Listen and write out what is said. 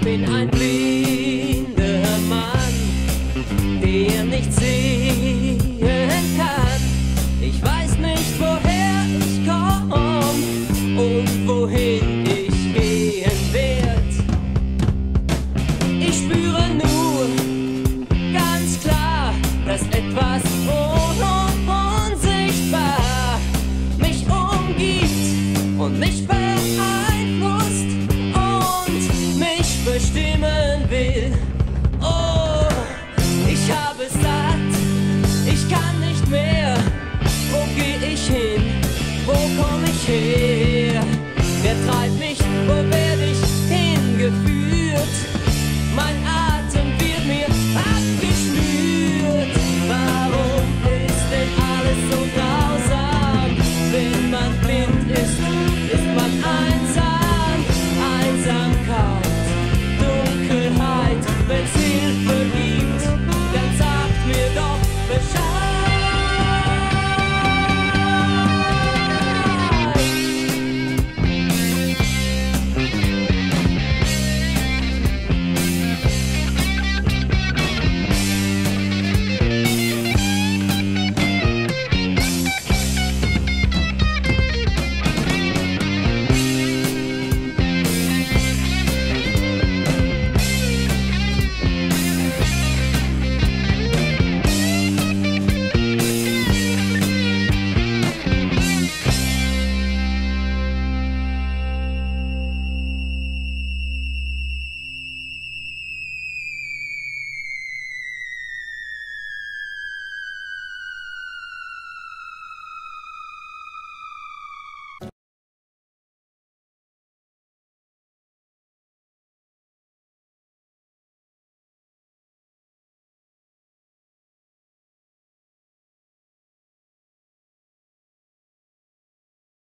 bin ein blinder Mann, der nicht sehen bestimmen will. Oh, ich habe es satt, ich kann nicht mehr. Wo geh ich hin? Wo komm ich her? Wer treibt